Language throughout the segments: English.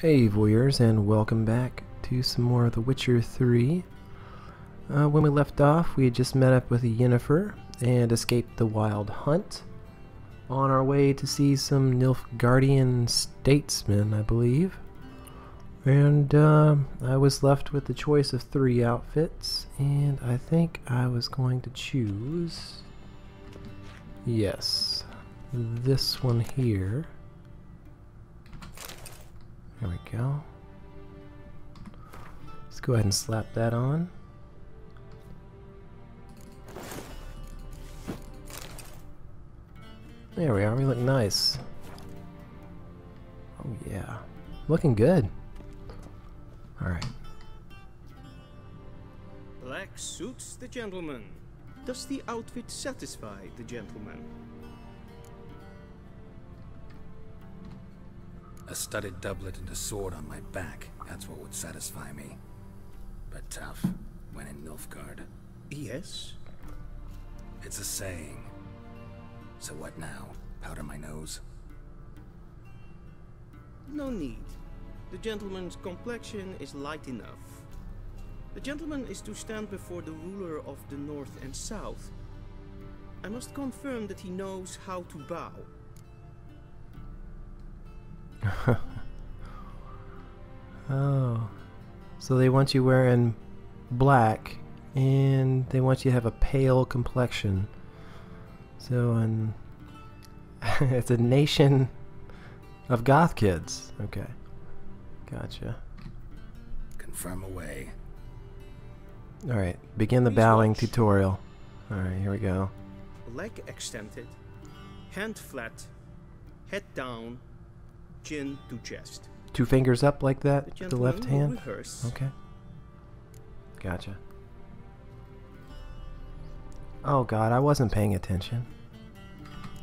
Hey, voyeurs, and welcome back to some more of The Witcher 3. Uh, when we left off, we had just met up with Yennefer and escaped the wild hunt. On our way to see some Nilfgaardian statesmen, I believe. And uh, I was left with the choice of three outfits, and I think I was going to choose. Yes, this one here. There we go. Let's go ahead and slap that on. There we are, we look nice. Oh yeah. Looking good. Alright. Black suits the gentleman. Does the outfit satisfy the gentleman? A studded doublet and a sword on my back. That's what would satisfy me. But tough, when in Nilfgaard. Yes. It's a saying. So what now? Powder my nose? No need. The gentleman's complexion is light enough. The gentleman is to stand before the ruler of the North and South. I must confirm that he knows how to bow. oh. So they want you wearing black and they want you to have a pale complexion. So um, and it's a nation of goth kids. Okay. Gotcha. Confirm away. Alright, begin the Please bowing watch. tutorial. Alright, here we go. Leg extended, hand flat, head down, chin to chest. Two fingers up like that, The the left hand. rehearse. Okay. Gotcha. Oh god, I wasn't paying attention.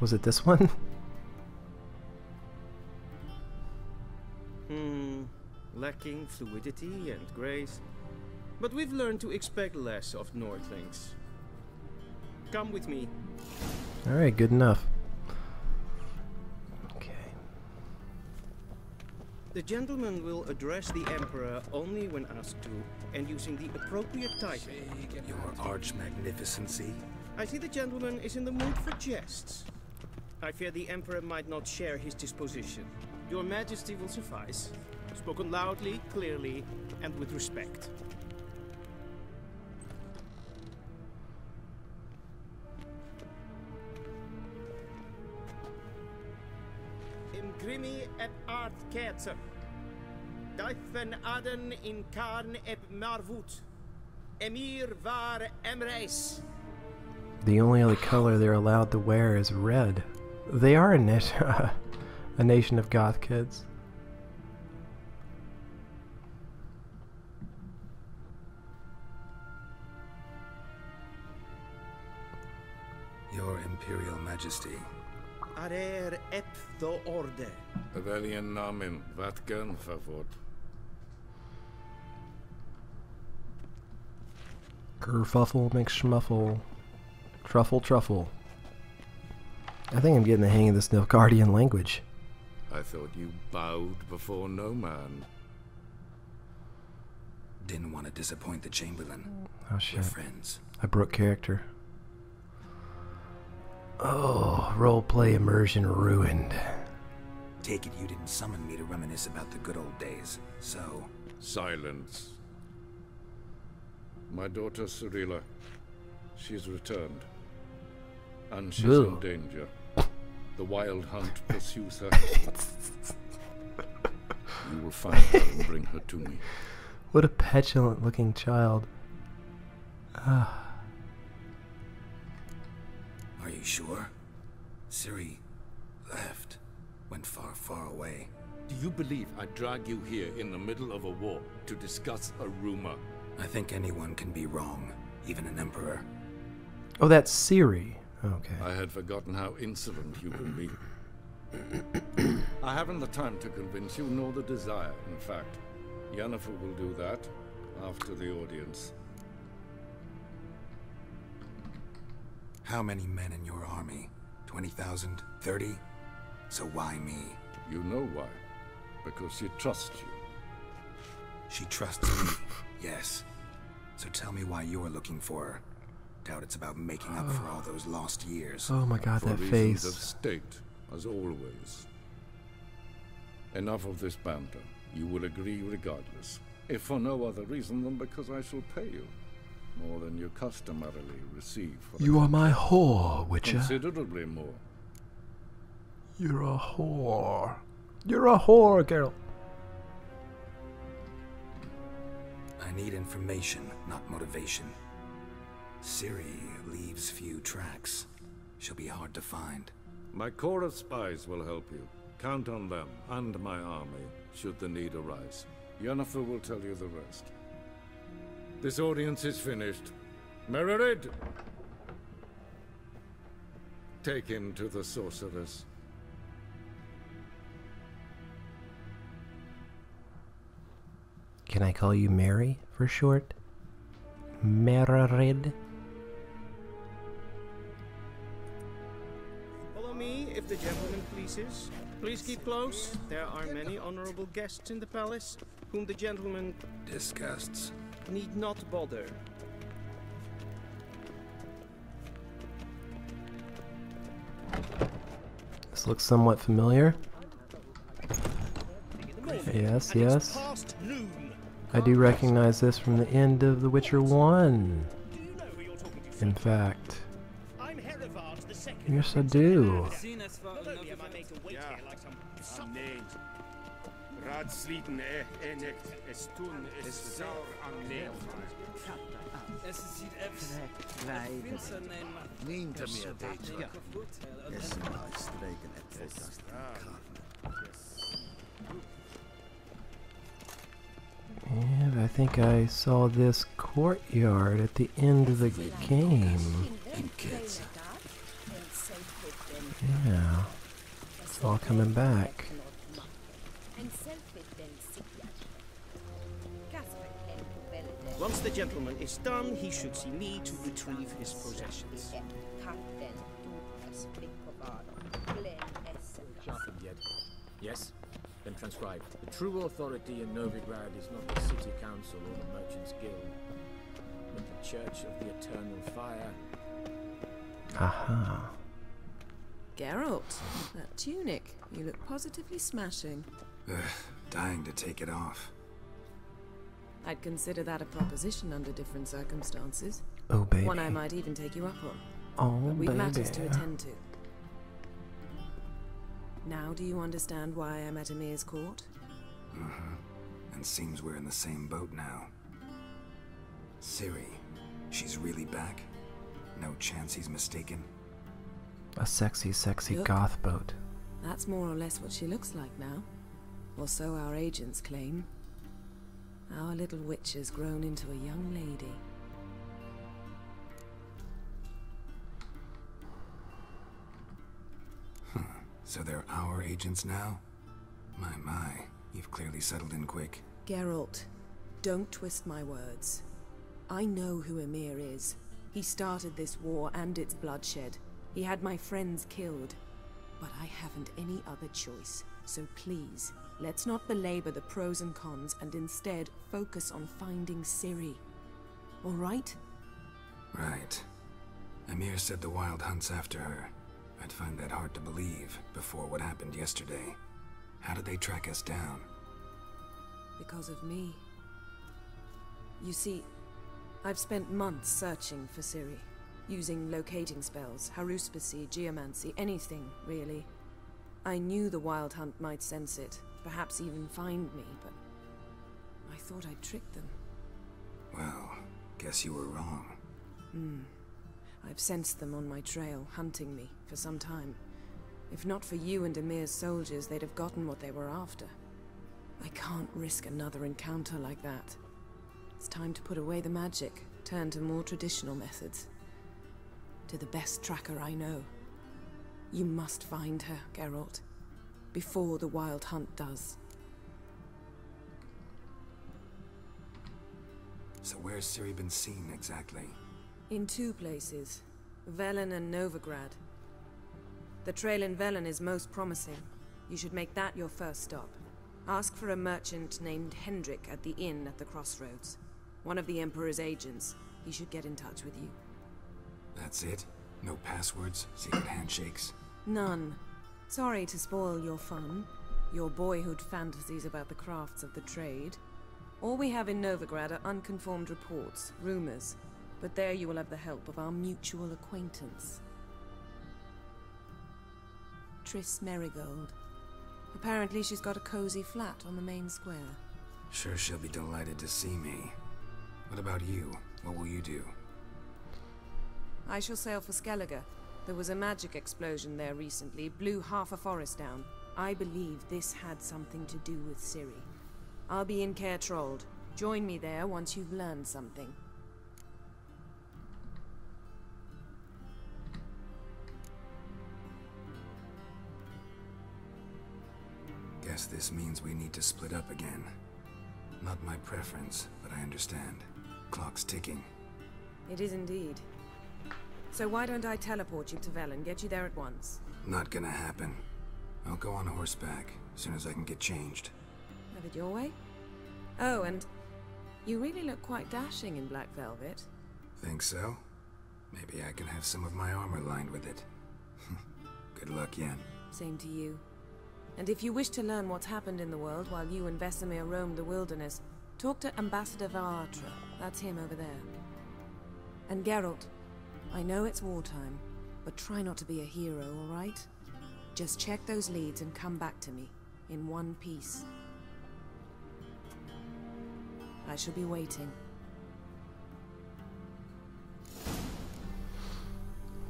Was it this one? Hmm, lacking fluidity and grace. But we've learned to expect less of Nordlings. Come with me. Alright, good enough. The gentleman will address the Emperor only when asked to, and using the appropriate title. Your arch magnificency? I see the gentleman is in the mood for jests. I fear the Emperor might not share his disposition. Your Majesty will suffice. Spoken loudly, clearly, and with respect. Imgrimi et art ketzer. Deithwen Addan yn Carn aep Morvudd. Emhyr var Emreis. The only other color they're allowed to wear is red. They are a, na- a nation of goth kids. Your Imperial Majesty. Arer ep the orde. Weljen namen, wat kan favor? Kerfuffle makes schmuffle. Truffle, truffle. I think I'm getting the hang of this Nilfgaardian language. I thought you bowed before no man. Didn't want to disappoint the Chamberlain. Oh We're shit. friends. I broke character. Oh, roleplay immersion ruined. Take it you didn't summon me to reminisce about the good old days. So, Silence. My daughter Cirilla, she's returned. And she's Ugh. in danger. The wild hunt pursues her. you will find her and bring her to me. What a petulant looking child. Ah, are you sure? Ciri left. Went far, far away. Do you believe I drag you here in the middle of a war to discuss a rumor? I think anyone can be wrong, even an emperor. oh, that's Ciri. Okay. I had forgotten how insolent you can be. I haven't the time to convince you, nor the desire, in fact. Yennefer will do that after the audience. How many men in your army? 20,000? 30? So why me? You know why. because she trusts you. She trusts me, yes. So tell me why you're looking for her. Doubt it's about making up for all those lost years. Oh my god, For that reasons of state, as always. Enough of this banter. You will agree regardless. If for no other reason than because I shall pay you. More than you customarily receive for You are my whore, Witcher. Considerably more. You're a whore. You're a whore, girl. I need information, not motivation. Ciri leaves few tracks. She'll be hard to find. My corps of spies will help you. Count on them and my army, should the need arise. Yennefer will tell you the rest. This audience is finished. Mererid! Take him to the sorceress. Can I call you Mary for short? Mererid? Follow me, if the gentleman pleases. Please keep close. There are many honorable guests in the palace, whom the gentleman Disgusts. Need not bother. This looks somewhat familiar. Yes, yes. I do recognize this from the end of The Witcher 1. Do you know who you're talking to? In fact, I'm Herivard the Second. yes, I do. Not only am I made to wait here like some sucker, Radsliten er enekt, es tun es saur am Nehmen. Es sieht echt finster Neemt er meer data. Yes, streken en podcast. And I think I saw this courtyard at the end of the game. Yeah. It's all coming back. Once the gentleman is done, he should see me to retrieve his possessions. Sharpened yet. Yes? Then transcribe. The true authority in Novigrad is not the city council or the merchants guild, but the church of the eternal fire. Aha. Geralt, that tunic. You look positively smashing. Ugh, dying to take it off. I'd consider that a proposition under different circumstances. Oh, baby. One I might even take you up on. Oh, But we've baby. matters to attend to. Now do you understand why I'm at Emhyr's court? Mm-hmm. And seems we're in the same boat now. Ciri, she's really back? No chance he's mistaken? A sexy, sexy Look. goth boat. That's more or less what she looks like now. Or so our agents claim. Our little witch has grown into a young lady. Hmm. So they're our agents now? My, my. You've clearly settled in quick. Geralt, don't twist my words. I know who Emhyr is. He started this war and its bloodshed. He had my friends killed. But I haven't any other choice. So please, let's not belabor the pros and cons and instead focus on finding Ciri. All right? Right. Emhyr said the Wild Hunt's after her. I'd find that hard to believe before what happened yesterday. How did they track us down? Because of me. You see, I've spent months searching for Ciri, using locating spells, haruspicy, geomancy, anything, really. I knew the Wild Hunt might sense it, perhaps even find me, but I thought I'd tricked them. Well, guess you were wrong. Hmm. I've sensed them on my trail, hunting me, for some time. If not for you and Emhyr's soldiers, they'd have gotten what they were after. I can't risk another encounter like that. It's time to put away the magic, turn to more traditional methods. To the best tracker I know. You must find her, Geralt. Before the Wild Hunt does. So where's Ciri been seen exactly? In two places, Velen and Novigrad. The trail in Velen is most promising. You should make that your first stop. Ask for a merchant named Hendrik at the inn at the crossroads. One of the Emperor's agents. He should get in touch with you. That's it? No passwords? Secret handshakes? None. Sorry to spoil your fun, your boyhood fantasies about the crafts of the trade. All we have in Novigrad are unconformed reports, rumors. But there you will have the help of our mutual acquaintance. Triss Merigold. Apparently she's got a cozy flat on the main square. Sure she'll be delighted to see me. What about you? What will you do? I shall sail for Skellige. There was a magic explosion there recently, blew half a forest down. I believe this had something to do with Ciri. I'll be in Caer. Join me there once you've learned something. Guess this means we need to split up again. Not my preference, but I understand. Clock's ticking. It is indeed. So why don't I teleport you to Vel and get you there at once? Not gonna happen. I'll go on horseback, as soon as I can get changed. Have it your way? Oh, and you really look quite dashing in black velvet. Think so? Maybe I can have some of my armor lined with it. Good luck, Yen. Same to you. And if you wish to learn what's happened in the world while you and Vesemir roamed the wilderness, talk to Ambassador var Attre. That's him over there. And Geralt, I know it's wartime, but try not to be a hero, alright? Just check those leads and come back to me, in one piece. I shall be waiting.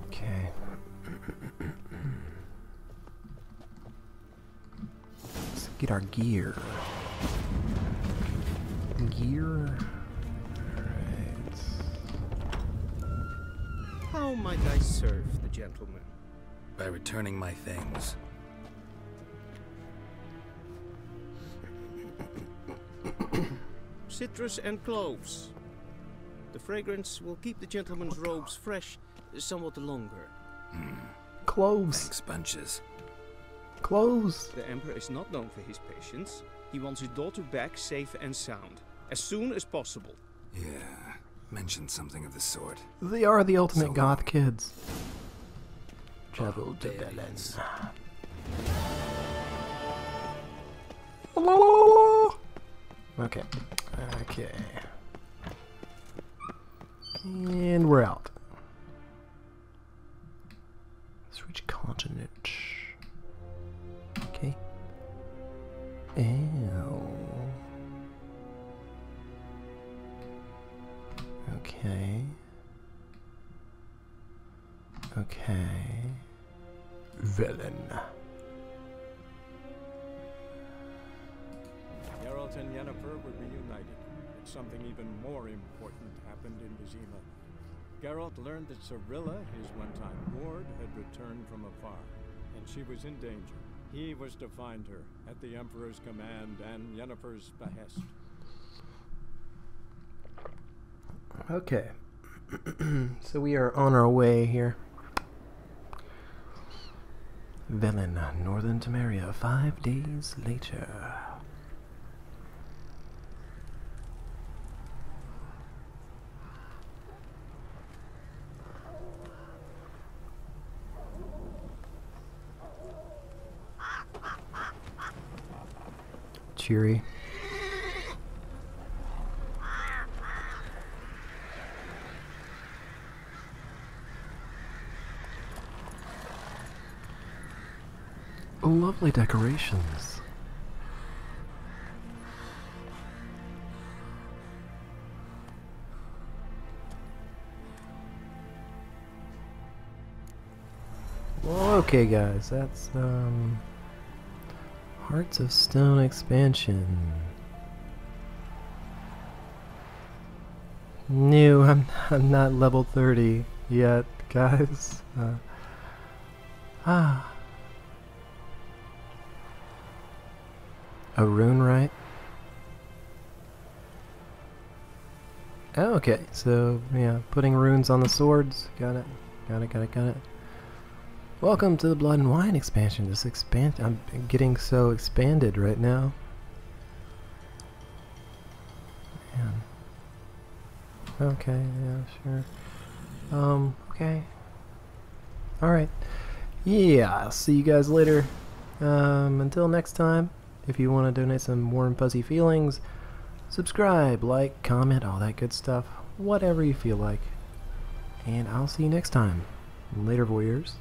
Okay. Let's get our gear. Gear. How might I serve the gentleman? By returning my things. Citrus and cloves. The fragrance will keep the gentleman's robes fresh somewhat longer. Hmm. Cloves. Thanks, bunches. Cloves. The Emperor is not known for his patience. He wants his daughter back safe and sound, as soon as possible. Yeah, mentioned something of the sort. They are the ultimate So goth kids. Travel to Barbarians. Okay. Okay. And we're out. Let's continent. Okay. Ew. Okay. Villain. Geralt and Yennefer were reunited, but something even more important happened in Vizima. Geralt learned that Cirilla, his one-time ward, had returned from afar, and she was in danger. He was to find her, at the Emperor's command and Yennefer's behest. Okay. so we are on our way here. Velen, uh, Northern Temeria, five days later. Cheery. Lovely decorations. Well, okay, guys, that's um, Hearts of Stone expansion. New, I'm I'm not level 30 yet, guys. Uh, ah. a rune right? Oh, okay, so yeah, putting runes on the swords. Got it. Got it, got it, got it. Welcome to the Blood and Wine expansion. This expand I'm getting so expanded right now. Man. Okay, yeah, sure. Um, okay. Alright. Yeah, I'll see you guys later. Um, until next time if you want to donate some warm, fuzzy feelings, subscribe, like, comment, all that good stuff. Whatever you feel like. And I'll see you next time. Later, Voyeurs.